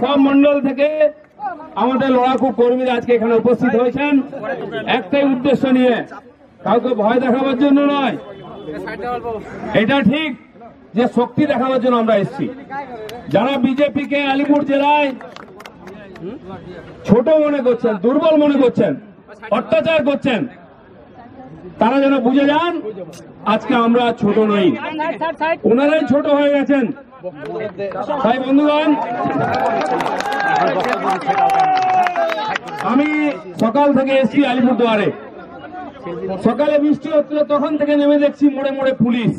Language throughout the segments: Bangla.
সব মন্ডল থেকে আমাদের লড়াকু কর্মীরা আজকে এখানে উপস্থিত হয়েছেন। একটাই উদ্দেশ্য নিয়ে কাউকে ভয় দেখাবার জন্য নয়। এটা ঠিক যে শক্তি দেখাবার জন্য আমরা এসেছি। যারা বিজেপিকে আলিপুর জেলায় ছোট মনে করছেন, দুর্বল মনে করছেন, অত্যাচার করছেন, তারা যেন বুঝে যান, আজকে আমরা ছোট নই। ওনারাই ছোট হয়ে গেছেন। তাই বন্ধুগণ, আমি সকাল থেকে এসছি আলিপুরদুয়ারে। সকালে বৃষ্টি হচ্ছিল, তখন থেকে নেমে দেখছি মোড়ে মোড়ে পুলিশ।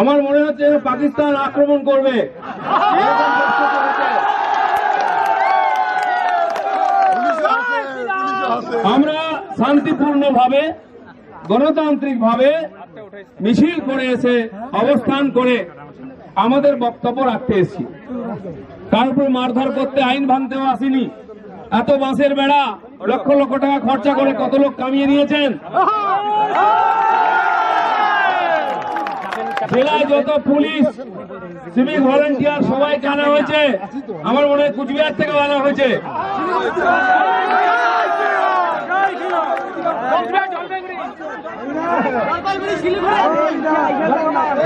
আমার মনে হচ্ছে পাকিস্তান আক্রমণ করবে। আমরা শান্তিপূর্ণ ভাবে গণতান্ত্রিক ভাবে মিছিল করে এসে অবস্থান করে আমাদের বক্তব্য রাখতে এসেছি। তার উপর মারধর করতে আইন ভাঙতেও আসিনি। এত বাঁশের বেড়া, লক্ষ লক্ষ টাকা খরচা করে কত লোক কামিয়ে নিয়েছেন? জেলায় যত পুলিশ, সিভিক ভলেন্টিয়ার সবাইকে আনা হয়েছে। আমার মনে হয় কুচবিহার থেকে আনা হয়েছে।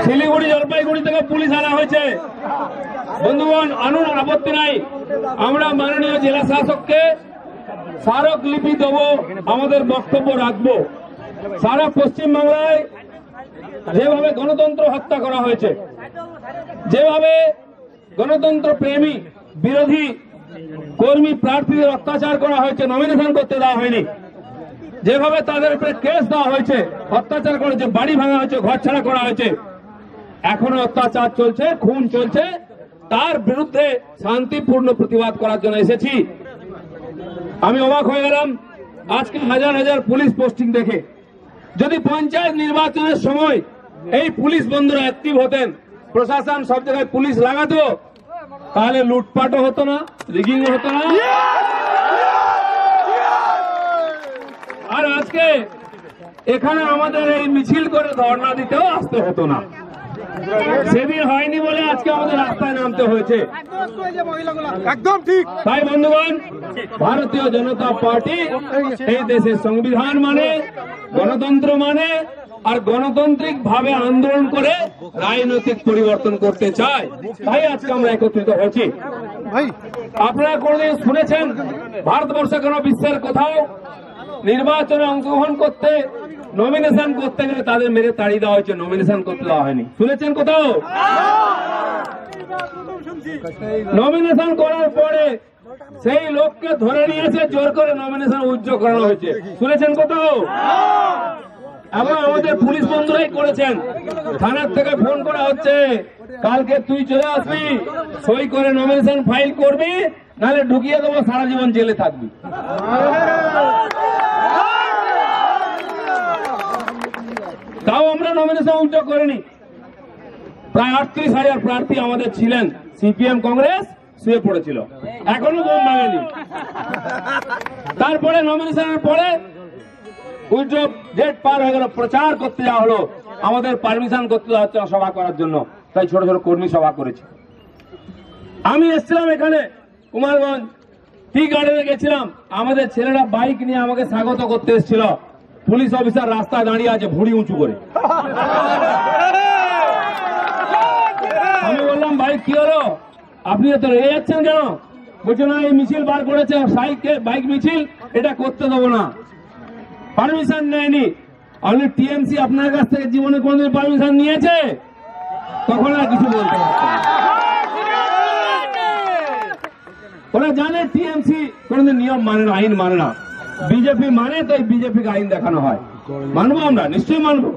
শিলিগুড়ি জলপাইগুড়ি থেকে পুলিশ আনা হয়েছে। বন্ধুগণ, আনুন আপত্তি নাই। আমরা মাননীয় জেলা শাসককে স্মারক লিপি দেব, আমাদের বক্তব্য রাখব। সারা পশ্চিম বাংলায় যেভাবে গণতন্ত্র হত্যা করা হয়েছে, যেভাবে গণতন্ত্র প্রেমী, বিরোধী কর্মী প্রার্থীদের অত্যাচার করা হয়েছে নমিনেশন করতে দেওয়া হয়নি। যেভাবে তাদের উপরে কেস দেওয়া হয়েছে, অত্যাচার করেছে, বাড়ি ভাঙা হয়েছে, ঘর ছাড়া করা হয়েছে, এখনও অত্যাচার চলছে, খুন চলছে। তার বিরুদ্ধে শান্তিপূর্ণ প্রতিবাদ করার জন্য এসেছি। আমি অবাক হয়ে গেলাম, আজকে হাজার হাজার পুলিশ পোস্টিং দেখে। যদি পঞ্চায়েত নির্বাচনের সময় এই পুলিশ বন্ধুরা অ্যাক্টিভ হতেন, প্রশাসন সব জায়গায় পুলিশ লাগাতো, তাহলে লুটপাটও হতো না রিগিং হতো না। আজকে এখানে আমাদের এই মিছিল করে ধর্ণা দিতেও আসতে হতো না। সেদিন হয়নি বলে আজকে আমাদের রাস্তায় নামতে হয়েছে। একদম ঠিক। তাই বন্ধুগণ ভারতীয় জনতা পার্টি এই দেশের সংবিধান মানে গণতন্ত্র মানে আর গণতান্ত্রিক ভাবে আন্দোলন করে রাজনৈতিক পরিবর্তন করতে চায়। তাই আজকে আমরা একত্রিত হয়েছি। আপনারা কোনদিন শুনেছেন? ভারতবর্ষে কোন বিশ্বের কোথাও নির্বাচনে অংশগ্রহণ করতে নমিনেশন করতে গেলে তাদের মেরে তাড়িয়ে দেওয়া হয়েছে নমিনেশন করতে দেওয়া হয়নি। শুনেছেন কোথাও? নমিনেশন করার পরে সেই লোককে ধরে নিয়েছে জোর করে নমিনেশন উজ্জ্বল করানো হয়েছে। শুনেছেন কোথাও? এবং আমাদের পুলিশ বন্ধুরাই করেছেন। থানার থেকে ফোন করা হচ্ছে, কালকে তুই চলে আসবি, সই করে নমিনেশন ফাইল করবি, নাহলে ঢুকিয়ে দেবো, সারা জীবন জেলে থাকবি। তাও আমরা নমিনেশন উজ্জ্বল করিনি। প্রায় আটত্রিশ হাজার প্রার্থী আমাদের ছিলেন। সিপিএম কংগ্রেস শুয়ে পড়েছিল। এখনও বোম ভাঙেনি। তারপরে নমিনেশনের পরে উইড্রপ ডেট পার হয়ে গেল, প্রচার করতে যাওয়া হলো। আমাদের পারমিশন করতে দেওয়া হচ্ছে সভা করার জন্য। তাই ছোট ছোট কর্মী সভা করেছে। আমি এসেছিলাম এখানে, কুমারগঞ্জ টি গার্ডেনে গেছিলাম। আমাদের ছেলেরা বাইক নিয়ে আমাকে স্বাগত করতে এসেছিল। পুলিশ অফিসার রাস্তায় দাঁড়িয়ে আছে, ভুড়ি উঁচু করে। আমি বললাম, ভাই, কি হলো? আপনি এত রেগে যাচ্ছেন কেন? বলছে, না, এই মিছিল বার করেছে বাইক মিছিল, এটা করতে দেবো না। পারমিশন নেয়নি। আপনি টিএমসি আপনার কাছ থেকে জীবনে কোনদিন পারমিশন নিয়েছে? তখন আর কিছু বলতে। ওরা জানে টিএমসি কোনদিন নিয়ম মানে না, আইন মানে না। বিজেপি মানে তাই বিজেপিকে আইন দেখানো হয়। মানবো আমরা, নিশ্চয়ই মানবো।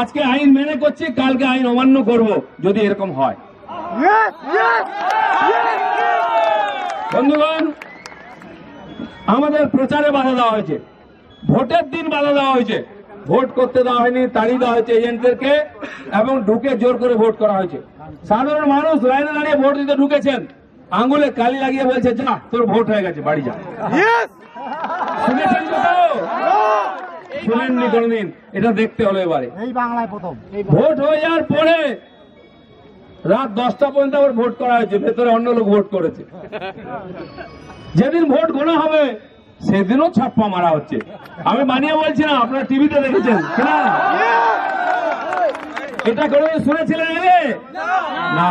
আজকে আইন মেনে করছি, কালকে আইন অমান্য করব, যদি এরকম হয়। বন্ধুগণ, আমাদের প্রচারে বাধা দেওয়া হয়েছে। ভোটের দিন বাধা দেওয়া হয়েছে। ভোট করতে দেওয়া হয়নি, তাড়িয়ে দেওয়া হয়েছে এজেন্টদেরকে, এবং ঢুকে জোর করে ভোট করা হয়েছে। সাধারণ মানুষ লাইনে দাঁড়িয়ে ভোট দিতে ঢুকেছেন। আঙ্গুলে কালি লাগিয়ে বলছে, যা, তোর ভোট হয়ে গেছে, বাড়ি যা. শুনেছেন কোথাও শুনেননি কোনদিন। এটা দেখতে হলো এবারে। এই বাংলায় প্রথম। ভোট হয়ে যাওয়ার পরে রাত দশটা পর্যন্ত আবার ভোট করা হয়েছে ভেতরে অন্য লোক ভোট করেছে। যেদিন ভোট গোনা হবে সেদিনও ছাপ্পা মারা হচ্ছে। আমি বানিয়ে বলছি না আপনারা টিভিতে দেখেছেন কিনা এটা কোনো শুনেছিলেন না।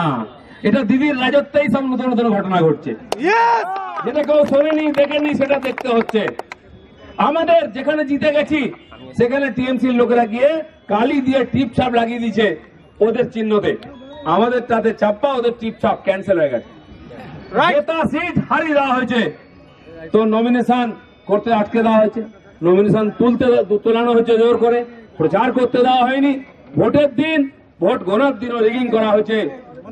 এটা দিদির রাজত্বেই সব নতুন নতুন ঘটনা ঘটছে। যেটা কেউ শোনেনি দেখেনি সেটা দেখতে হচ্ছে। আমাদের যেখানে জিতে গেছি সেখানে টিএমসির লোকেরা গিয়ে কালি দিয়ে টিপ ছাপ লাগিয়ে দিচ্ছে ওদের চিহ্নতে। আমাদের তাতে চাপ্পা ওদের টিপ ছাপ ক্যান্সেল হয়ে গেছে। জেতা সিট হারিয়ে দেওয়া হয়েছে। তো নমিনেশন করতে আটকে দেওয়া হয়েছে। নমিনেশন তুলতে তোলানো হয়েছে জোর করে। প্রচার করতে দেওয়া হয়নি। ভোটের দিন ভোট গোনার দিনও রিগিং করা হয়েছে।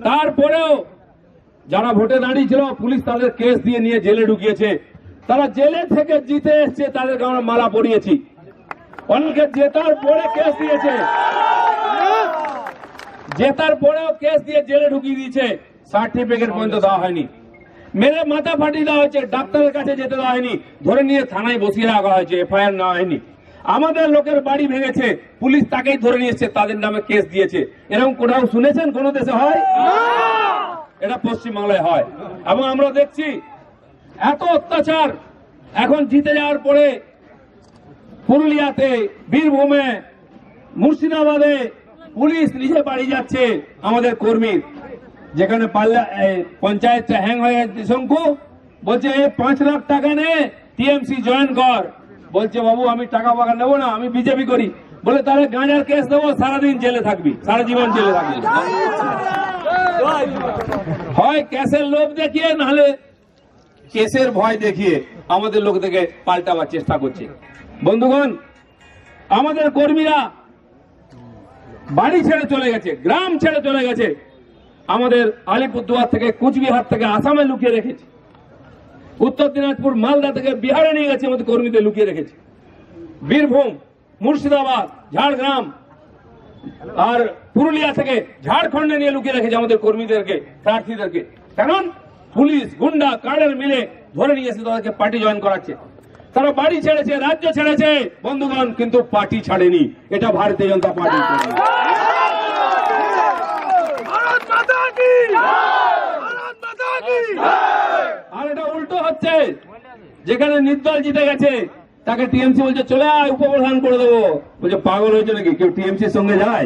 তারপরেও যারা ভোটে দাঁড়িয়েছিল পুলিশ তাদের কেস দিয়ে নিয়ে জেলে ঢুকিয়েছে। তারা জেলে থেকে জিতে এসছে তাদেরকে আমরা মালা পরিয়েছি। অনেকে জেতার পরে কেস দিয়েছে। জেতার পরেও কেস দিয়ে জেলে ঢুকিয়ে দিয়েছে। সার্টিফিকেট পর্যন্ত দেওয়া হয়নি। মেরে মাথা ফাটিয়ে দেওয়া হয়েছে, ডাক্তারের কাছে যেতে দেওয়া হয়নি। ধরে নিয়ে থানায় বসিয়ে রাখা হয়েছে, এফআইআর নেওয়া হয়নি। আমাদের লোকের বাড়ি ভেঙেছে। পুলিশ তাকেই ধরে নিয়েছে তাদের নামে কেস দিয়েছে। এরকম কোথাও শুনেছেন কোন দেশে হয়? এটা পশ্চিমবাংলায় হয়। এবং আমরা দেখছি এত অত্যাচার এখন জিতে যাওয়ার পরে পুরুলিয়াতে বীরভূমে মুর্শিদাবাদে পুলিশ নিজে বাড়ি যাচ্ছে আমাদের কর্মীর। যেখানে পঞ্চায়েতটা হ্যাং হয়ে শঙ্কু বলছে পাঁচ লাখ টাকা নে টিএমসি জয়েন কর। বলছে, বাবু, আমি টাকা ফাকা নেব না, আমি বিজেপি করি। বলে, তাহলে গাঁজার কেস দেবো, সারাদিন জেলে থাকবি, সারা জীবন জেলে থাকবি। হয় ক্যাশের লোভ দেখিয়ে, নাহলে কেসের ভয় দেখিয়ে আমাদের লোক লোকদেরকে পাল্টাবার চেষ্টা করছে। বন্ধুগণ, আমাদের কর্মীরা বাড়ি ছেড়ে চলে গেছে, গ্রাম ছেড়ে চলে গেছে। আমাদের আলিপুরদুয়ার থেকে, কুচবিহার থেকে আসামে লুকিয়ে রেখেছে। উত্তর দিনাজপুর, মালদা থেকে বিহারে নিয়ে গেছে আমাদের কর্মীদের লুকিয়ে রেখেছে। বীরভূম, মুর্শিদাবাদ, ঝাড়গ্রাম আর পুরুলিয়া থেকে ঝাড়খণ্ডে নিয়ে লুকিয়ে রেখেছে আমাদের কর্মীদেরকে, প্রার্থীদেরকে। কারণ পুলিশ, গুন্ডা, কার্ডের মিলে ধরে নিয়ে এসে তাদেরকে পার্টি জয়েন করাচ্ছে। তারা বাড়ি ছেড়েছে, রাজ্য ছেড়েছে। বন্ধুগণ, কিন্তু পার্টি ছাড়েনি। এটা ভারতীয় জনতা পার্টি। উল্টো হচ্ছে। যেখানে নির্দল জিতে গেছে, তাকে টিএমসি বলছে, চলে আয়, উপপ্রধান করে দেবো। বলছে, পাগল হয়েছে নাকি? কেউ টিএমসির সঙ্গে যায়?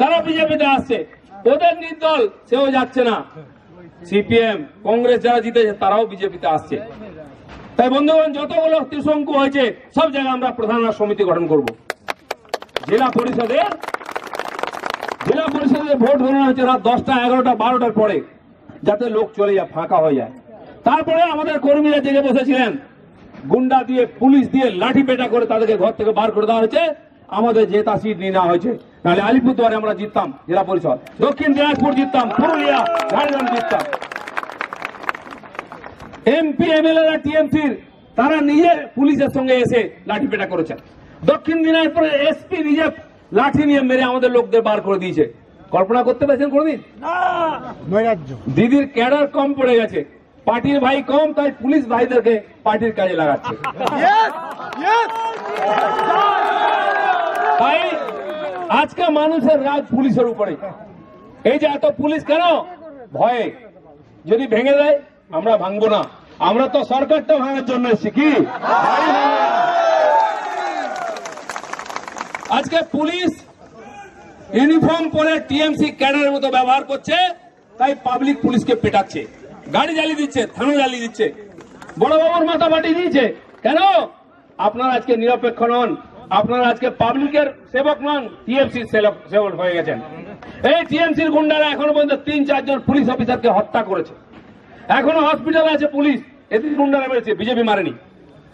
তারা বিজেপিতে আসছে। ওদের নির্দল, সেও যাচ্ছে না। সিপিএম, কংগ্রেস যারা জিতেছে, তারাও বিজেপিতে আসছে। তাই বন্ধুগণ, যতগুলো ত্রিশঙ্কু হয়েছে, সব জায়গায় আমরা প্রধান সমিতি গঠন করব। জেলা পরিষদে জেলা পরিষদে ভোট গণনা হচ্ছে রাত দশটা, এগারোটা, বারোটার পরে। যাতে লোক চলে যায়, ফাঁকা হয়ে যায়। তারপরে আমাদের কর্মীরা জেগে বসেছিলেন। গুন্ডা দিয়ে, পুলিশ দিয়ে লাঠি পেটা করে তাদেরকে ঘর থেকে বার করে দেওয়া হয়েছে। আমাদের জেতা সিট নিয়ে নেওয়া হয়েছে। নাহলে আলিপুরদুয়ারে আমরা জিততাম, জেলা পরিষদ। দক্ষিণ দিনাজপুর জিততাম, পুরুলিয়া, ঝাড়গ্রাম জিততাম। এমপি এমএলএরা টিএমসির তারা নিজে পুলিশের সঙ্গে এসে লাঠি পেটা করেছেন দক্ষিণ দিনাজপুরের এসপি নিজে লাঠি নিয়ে মেরে আমাদের লোকদের বার করে দিয়েছে। কল্পনা করতে পেরেছেন কোনদিন? নৈরাজ্য দিদির ক্যাডার কম পড়ে গেছে। পার্টির ভাই কম তাই পুলিশ ভাইদেরকে পার্টির কাজে লাগাচ্ছে। তাই আজকে মানুষের রাজ পুলিশের উপরে। এই যে এত পুলিশ কেন? ভয়ে। যদি ভেঙে দেয় আমরা ভাঙবো না। আমরা তো সরকারটা ভাঙার জন্য এসেছি কি? আজকে পুলিশ ইউনিফর্ম পরে টিএমসি ক্যাডারের মতো ব্যবহার করছে। তাই পাবলিক পুলিশকে পেটাচ্ছে। গাড়ি জ্বালিয়ে দিচ্ছে থানা জ্বালিয়ে দিচ্ছে। বড় বাবুর মাথা ফাটিয়ে দিয়েছে। কেন? আপনারা আজকে নিরপেক্ষ নন। আপনারা আজকে পাবলিকের সেবক নন। টিএমসি সেবক হয়ে গেছেন। এই টিএমসির গুন্ডারা এখনও পর্যন্ত তিন, চারজন পুলিশ অফিসারকে হত্যা করেছে। এখনও হসপিটালে আছে পুলিশ। এদিন গুন্ডারা মেরেছে, বিজেপি মারেনি।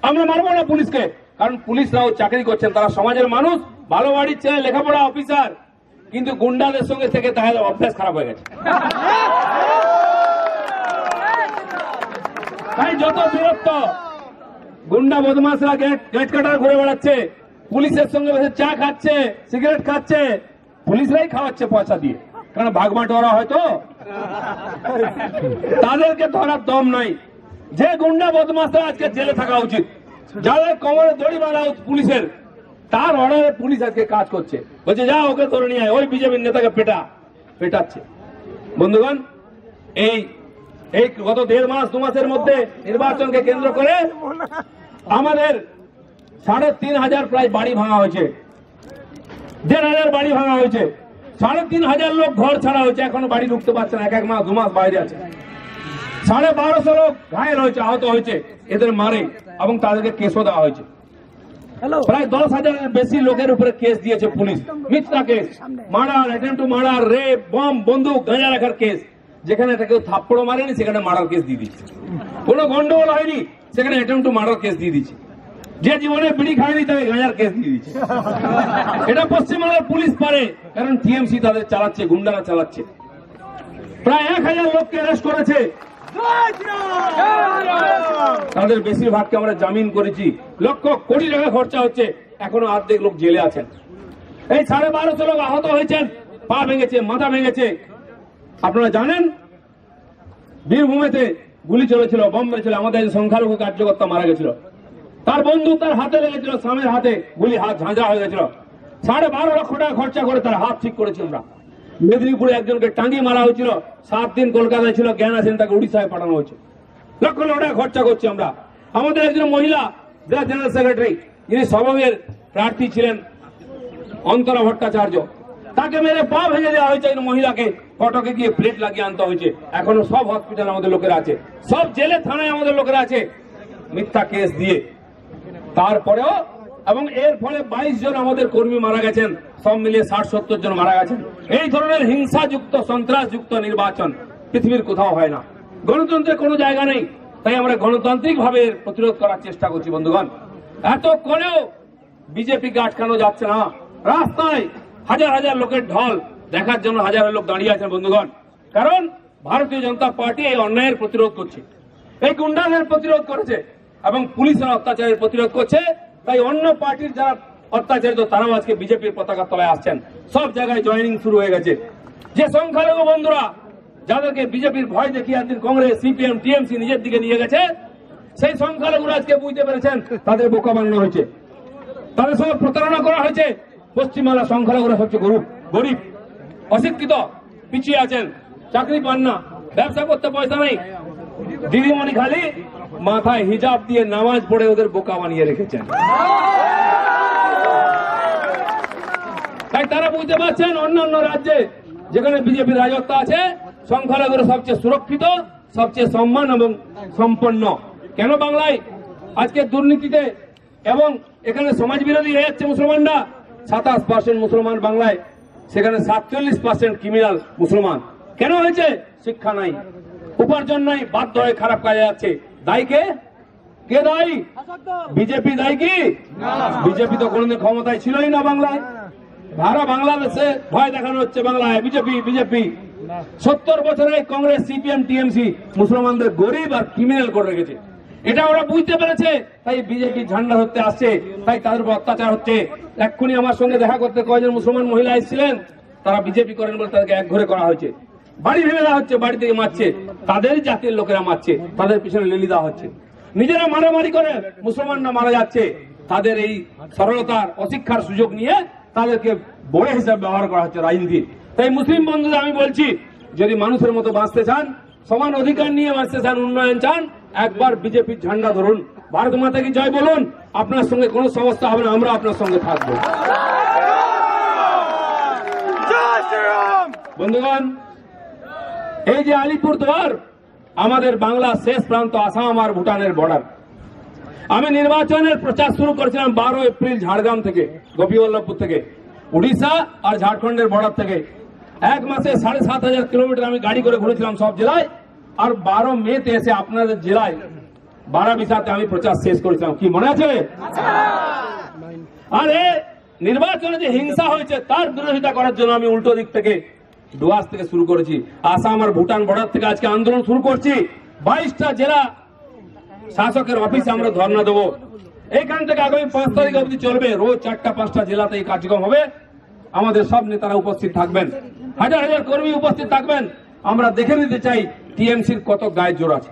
আমরা মারবো না পুলিশকে। কারণ পুলিশরাও চাকরি করছেন। তারা সমাজের মানুষ, ভালো বাড়ির ছেলে, লেখাপড়া অফিসার কিন্তু গুন্ডাদের সঙ্গে থেকে তাদের অভ্যাস খারাপ হয়ে গেছে। তাই যত দূরত্ব গুন্ডা বদমাসরা গেট কাটার ঘুরে বেড়াচ্ছে, পুলিশের সঙ্গে বসে চা খাচ্ছে, সিগারেট খাচ্ছে, পুলিশরাই খাওয়াচ্ছে পয়সা দিয়ে। কারণ ভাগ বাটোয়ারা হয়তো তাদেরকে ধরার দম নাই যে গুন্ডা বদমাসরা আজকে জেলে থাকা উচিত, যাদের কোমরে দড়ি উচিত পুলিশের তার অর্ডারে পুলিশ আজকে কাজ করছে। বলছে, যা ওকে ধরে নিয়ে আয়। ওই বিজেপির নেতাকে পেটা, পেটাচ্ছে। বন্ধুগণ, এই এই গত দেড় মাস, দু মাসের মধ্যে নির্বাচনকে কেন্দ্র করে আমাদের সাড়ে তিন হাজার প্রায় বাড়ি ভাঙা হয়েছে। দেড় হাজার বাড়ি ভাঙা হয়েছে। সাড়ে তিন হাজার লোক ঘর ছাড়া হয়েছে। এখনও বাড়ি ঢুকতে পারছে না। এক এক মাস, দু মাস বাইরে আছে। সাড়ে বারোশো লোক ঘায়ল হয়েছে, আহত হয়েছে। এদের মারে এবং তাদেরকে কেসও দেওয়া হয়েছে। প্রায় দশ হাজারের বেশি লোকের উপরে কেস দিয়েছে পুলিশ। মিথ্যা case murder attempt murder rape bomb বন্দুক, গাঁজা রাখার কেস যেখানে এটা কেউ থাপ্পড়ও মারেনি, সেখানে মার্ডার কেস দিয়ে দিচ্ছে কোনো গন্ডগোল হয়নি, সেখানে অ্যাটেম্প টু মার্ডার কেস দিয়ে দিচ্ছে যে জীবনে বিড়ি খায়নি, তাকে গাঁজার কেস দিয়ে দিচ্ছে এটা পশ্চিমবাংলার পুলিশ পারে, কারণ টিএমসি তাদের চালাচ্ছে, গুন্ডারা চালাচ্ছে। প্রায় এক হাজার লোককে অ্যারেস্ট করেছে। তাদের বেশিরভাগকে আমরা জামিন করেছি। লক্ষ কোটি টাকা খরচা হচ্ছে। এখনও অর্ধেক লোক জেলে আছেন। এই সাড়ে বারোশো লোক আহত হয়েছেন। পা ভেঙেছে, মাথা ভেঙেছে। আপনারা জানেন? বীরভূমেতে গুলি চলেছিল, বম মেরেছিল, আমাদের সংখ্যালঘু কার্যকর্তা মারা গেছিল। তার বন্ধু তার হাতে লেগেছিল, স্বামীর হাতে গুলি হাত ঝাঁঝা হয়ে গেছিল। সাড়ে বারো লক্ষ টাকা খরচা করে তার হাত ঠিক করেছি আমরা। মেদিনীপুরে একজনকে টাঙ্গি মারা হয়েছিল। সাত দিন কলকাতায় ছিল, জ্ঞান আছেন তাকে উড়িষ্যায় পাঠানো হয়েছে। লক্ষ লক্ষ টাকা খরচা করছি আমরা। আমাদের একজন মহিলা জেনারেল সেক্রেটারি, যিনি সভাবের প্রার্থী ছিলেন, অন্তরা ভট্টাচার্য। তাকে মেরে পা ভেঙে দেওয়া হয়েছে একজন মহিলাকে। কটকে গিয়ে প্লেট লাগিয়ে আনতে হয়েছে। এখনও সব হসপিটাল আমাদের লোকেরা আছে। সব জেলে থানায় আমাদের লোকেরা আছে। মিথ্যা কেস দিয়ে। তারপরেও এবং এর ফলে বাইশ জন আমাদের কর্মী মারা গেছেন। সব মিলিয়ে ষাট সত্তর জন মারা গেছেন। এই ধরনের হিংসাযুক্ত, সন্ত্রাসযুক্ত নির্বাচন পৃথিবীর কোথাও হয় না। গণতন্ত্রের কোনো জায়গা নেই। তাই আমরা গণতান্ত্রিক ভাবে প্রতিরোধ করার চেষ্টা করছি, বন্ধুগণ। এত করেও বিজেপিকে আটকানো যাচ্ছে না। রাস্তায় হাজার হাজার লোকের ঢল দেখার জন্য হাজার হাজার লোক দাঁড়িয়ে আছেন, বন্ধুগণ। কারণ ভারতীয় জনতা পার্টি এই অন্যায়ের প্রতিরোধ করছে। এই গুন্ডাদের প্রতিরোধ করেছে এবং পুলিশের অত্যাচারের প্রতিরোধ করছে। তাই অন্য পার্টির যারা অত্যাচারিত তারাও আজকে বিজেপির পতাকা তলায় আসছেন। সব জায়গায় জয়েনিং শুরু হয়ে গেছে। যে সংখ্যালঘু বন্ধুরা যাদেরকে বিজেপির ভয় দেখিয়ে একদিন কংগ্রেস, সিপিএম, টিএমসি নিজের দিকে নিয়ে গেছে, সেই সংখ্যালঘুরা আজকে বুঝতে পেরেছেন তাদের বোকা বানানো হয়েছে। তাদের সঙ্গে প্রতারণা করা হয়েছে। পশ্চিমবাংলা সংখ্যালঘুরা সবচেয়ে গরিব গরিব, অশিক্ষিত, পিছিয়ে আছেন। চাকরি পান না, ব্যবসা করতে পয়সা নেই। দিদিমণি খালি মাথায় হিজাব দিয়ে নামাজ পড়ে ওদের বোকা বানিয়ে রেখেছেন। তাই তারা বুঝতে পারছেন অন্যান্য রাজ্যে যেখানে বিজেপির রাজত্ব আছে সংখ্যালঘুরা সবচেয়ে সুরক্ষিত সবচেয়ে সম্মান এবং সম্পন্ন। কেন বাংলায় আজকে দুর্নীতিতে এবং এখানে সমাজ বিরোধী হয়ে যাচ্ছে মুসলমানরা? সাতাশ পার্সেন্ট মুসলমান বাংলায় সেখানে সাতচল্লিশ পার্সেন্ট ক্রিমিনাল মুসলমান। কেন হয়েছে? শিক্ষা নাই। উপার্জন নাই বাধ্য হয়ে খারাপ কাজে যাচ্ছে। দায়ী কে? কে দায়ী? বিজেপি দায়ী কি? বিজেপি তো কোনোদিন ক্ষমতায় ছিলই না বাংলায়। ভারত বাংলাদেশে ভয় দেখানো হচ্ছে বাংলায়। BJP BJP. সত্তর বছরে কংগ্রেস সিপিএম টিএমসি মুসলমানদের গরিব আর ক্রিমিনাল করে রেখেছে। এটা ওরা বুঝতে পেরেছে। তাই বিজেপি ঝান্ডা ধরতে আসছে। তাই তাদের উপর অত্যাচার হচ্ছে। এক্ষুনি আমার সঙ্গে দেখা করতে কয়েকজন মুসলমান মহিলা এসেছিলেন। তারা বিজেপি করেন বলে তাদেরকে এক ঘরে করা হয়েছে। বাড়ি ভেঙে দেওয়া হচ্ছে বাড়ি থেকে মারছে। তাদের জাতির লোকেরা মারছে। তাদের পিছনে লেলি দেওয়া হচ্ছে। নিজেরা মারামারি করে মুসলমানরা মারা যাচ্ছে। তাদের এই সরলতার অশিক্ষার সুযোগ নিয়ে তাদেরকে বড় হিসাবে ব্যবহার করা হচ্ছে রাজনীতি তাই মুসলিম বন্ধুদের আমি বলছি যদি মানুষের মতো বাঁচতে চান সমান অধিকার নিয়ে বাঁচতে চান উন্নয়ন চান একবার বিজেপির ঝান্ডা ধরুন। ভারত মাতা কি জয় বলুন? আপনার সঙ্গে কোনো সমস্যা হবে না আমরা আপনার সঙ্গে থাকব। বন্ধুগণ এই যে আলিপুরদুয়ার আমাদের বাংলা শেষ প্রান্ত আসাম আর ভুটানের বর্ডার। আমি নির্বাচনের প্রচার শুরু করেছিলাম বারো এপ্রিল ঝাড়গ্রাম থেকে, গোপীবল্লভপুর থেকে, উড়িষ্যা আর ঝাড়খণ্ডের বর্ডার থেকে। এক মাসে সাড়ে সাত হাজার কিলোমিটার আমি গাড়ি করে ঘুরেছিলাম সব জেলায়, আর বারো মেতে এসে আপনাদের জেলায় বারাবিসাতে আমি প্রচার শেষ করেছিলাম। কি মনে আছে? আরে, নির্বাচনে যে হিংসা হয়েছে তার বিরোধিতা করার জন্য আমি উল্টো দিক থেকে ডুয়াস থেকে শুরু করেছি। আসাম আর ভুটান বর্ডার থেকে আজকে আন্দোলন শুরু করছি। বাইশটা জেলা শাসকের অফিসে আমরা ধর্ণা দেবো। এইখান থেকে আগামী পাঁচ তারিখ অবধি চলবে। রোজ চারটা, পাঁচটা জেলাতে এই কার্যক্রম হবে। আমাদের সব নেতারা উপস্থিত থাকবেন। হাজার হাজার কর্মী উপস্থিত থাকবেন। আমরা দেখে নিতে চাই টিএমসির কত গায়ের জোর আছে,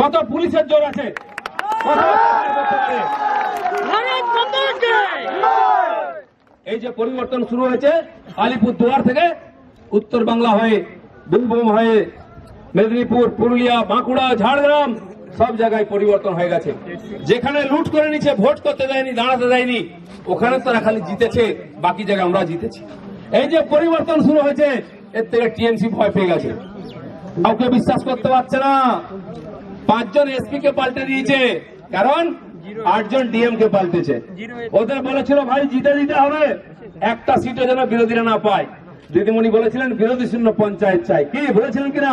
কত পুলিশের জোর আছে। এই যে পরিবর্তন শুরু হয়েছে আলিপুর দুয়ার থেকে উত্তর বাংলা হয়ে বীরভূম হয়ে মেদিনীপুর, পুরুলিয়া, বাঁকুড়া, ঝাড়গ্রাম সব জায়গায় পরিবর্তন হয়ে গেছে। যেখানে লুট করে নিচ্ছে ভোট করতে দেয়নি, দাঁড়াতে দেয়নি, ওখানে তারা খালি জিতেছে, বাকি জায়গায় আমরা জিতেছি। এই যে পরিবর্তন শুরু হয়েছে, এর থেকে টিএমসি ভয় পেয়ে গেছে। কাউকে বিশ্বাস করতে পারছে না। পাঁচজন এসপি কে পাল্টে দিয়েছে। কারণ আটজন ডিএম কে পাল্টেছে। ওদের বলেছিল, ভাই, জিতে দিতে হবে। একটা সিটও যেন বিরোধীরা না পায়। দিদিমণি বলেছিলেন, বিরোধী শূন্য পঞ্চায়েত চাই। কি বলেছিলেন কিনা?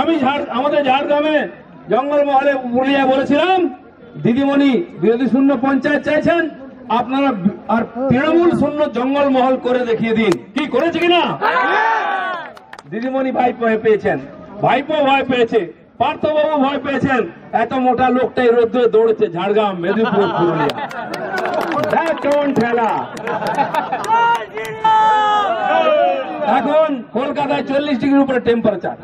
আমি আমাদের ঝাড়গ্রামে জঙ্গলমহলে পুরুলিয়া বলেছিলাম, দিদিমণি, বিরোধী শূন্য পঞ্চায়েত চাইছেন, আপনারা আর তৃণমূল শূন্য জঙ্গলমহল করে দেখিয়ে দিন। কি, করেছে কিনা? দিদিমণি ভাই ভয় পেয়েছেন। ভাইপো ভয় পেয়েছে। পার্থবাবু ভয় পেয়েছেন। এত মোটা লোকটাই রোদ্রে দৌড়েছে ঝাড়গ্রাম, মেদিনীপুর, পুরুলিয়া। ঠেলা। এখন কলকাতায় চল্লিশ ডিগ্রির উপরে টেম্পারেচার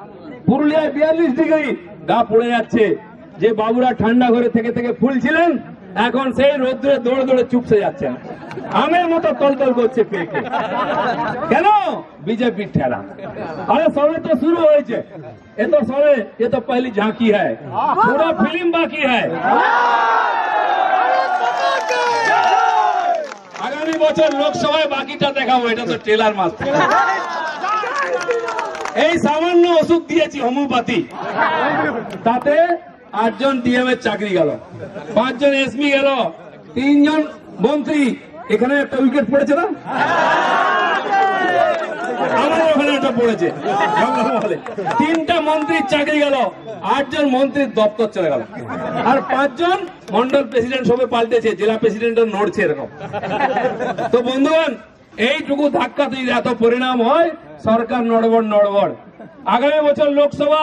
পুরুলিয়ায় বিয়াল্লিশ ডিগ্রি। গা পড়ে যাচ্ছে। যে বাবুরা ঠান্ডা ঘরে থেকে থেকে ফুলছিলেন এখন সেই রোদ্রে দৌড়ে দৌড়ে চুপসে যাচ্ছেন। আমের মতো তলতল করছে পেটে কেন? বিজেপির ঠেলা। আরে সবে তো শুরু হয়েছে। এ তো সবে, এ তো পহলি ঝাঁকি হ্যাঁ পুরো ফিল্ম বাকি হ্যাঁ আগামী বছর লোকসভায় বাকিটা দেখাবো, এটা তো ট্রেলার মাছ এই সামান্য ওষুধ দিয়েছি হোমিওপ্যাথি তাতে আটজন ডিএম এর চাকরি গেল। পাঁচজন এসপি গেল। তিনজন মন্ত্রী। এখানে একটা উইকেট পড়েছে না? আমাদের ওখানে একটা পড়েছে। তিনটা মন্ত্রীর চাকরি গেল আটজন মন্ত্রীর দপ্তর চলে গেল। আর পাঁচজন মন্ডল প্রেসিডেন্ট সবে পাল্টেছে জেলা প্রেসিডেন্টও নড়ছে এরকম। তো বন্ধুগণ এইটুকু ধাক্কাতে যদি এত পরিণাম হয় সরকার নড়বড় নড়বড়। আগামী বছর লোকসভা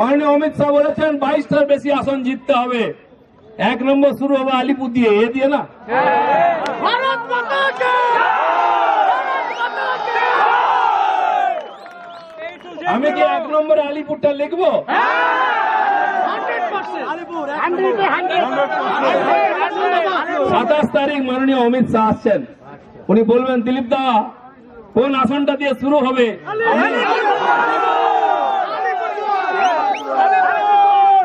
মাননীয় অমিত শাহ বলেছেন বাইশটার বেশি আসন জিততে হবে। এক নম্বর শুরু হবে আলিপুর দিয়ে এ দিয়ে না ভারত মাতা কি ভারত মাতা কি আমি কি এক নম্বরে আলিপুরটা লিখব? সাতাশ তারিখ মাননীয় অমিত শাহ আসছেন। উনি বলবেন দিলীপ দা কোন আসনটা দিয়ে শুরু হবে?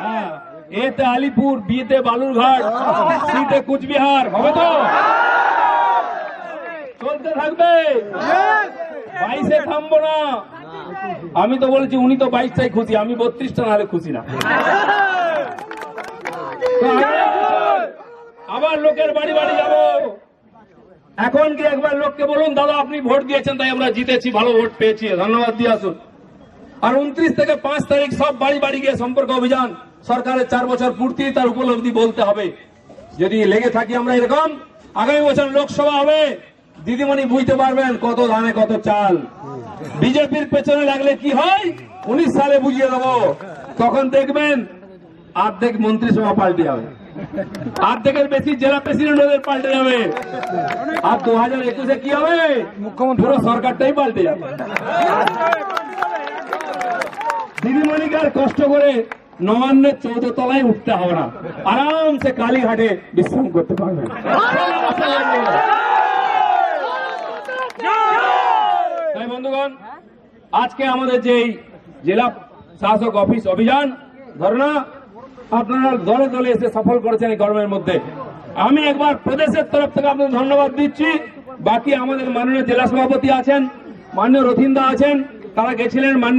হ্যাঁ, এতে আলিপুর বিতে বালুরঘাট সিতে কুচবিহার হবে তো? চলতে থাকবে। বাইশে থামবো না। আমি তো বলেছি, উনি তো বাইশটাই খুশি, আমি বত্রিশটা নাহলে খুশি না। আবার লোকের বাড়ি বাড়ি যাব। এখন কি একবার লোককে বলুন, দাদা, আপনি ভোট দিয়েছেন, তাই আমরা জিতেছি, ভালো ভোট পেয়েছি, ধন্যবাদ, দিয়ে আসুন। আর উনত্রিশ থেকে পাঁচ তারিখ সব বাড়ি বাড়ি গিয়ে সম্পর্ক অভিযান, সরকারের চার বছর পূর্তি, তার উপলব্ধি বলতে হবে। যদি লেগে থাকি আমরা এরকম, আগামী বছর লোকসভা হবে। দিদিমণি বুঝতে পারবেন কত ধানে কত চাল। বিজেপির পেছনে লাগলে কি হয়? উনিশ সালে বুঝিয়ে দেবো। তখন দেখবেন অর্ধেক মন্ত্রিসভা পাল্টে যাবে। অর্ধেকের বেশি জেলা প্রেসিডেন্ট ওদের পাল্টে যাবে। আর দু হাজার একুশে কি হবে? মুখ্যমন্ত্রী পুরো সরকারটাই পাল্টে যাবে। দিদিমণিকে আর কষ্ট করে নবান্নের চৌদ্দ তলায় উঠতে হবে না। আরামসে কালীঘাটে বিশ্রাম করতে পারবে তাই বন্ধুগণ, আজকে আমাদের যে জেলা শাসক অফিস অভিযান ধরনা আপনারা দলে দলে এসে সফল করেছেন এই গরমের মধ্যে। আমি একবার প্রদেশের তরফ থেকে আপনাদের ধন্যবাদ দিচ্ছি। বাকি আমাদের মাননীয় জেলা সভাপতি আছেন, মাননীয় রথিন্দা আছেন, তারা গেছিলেন, মাননীয়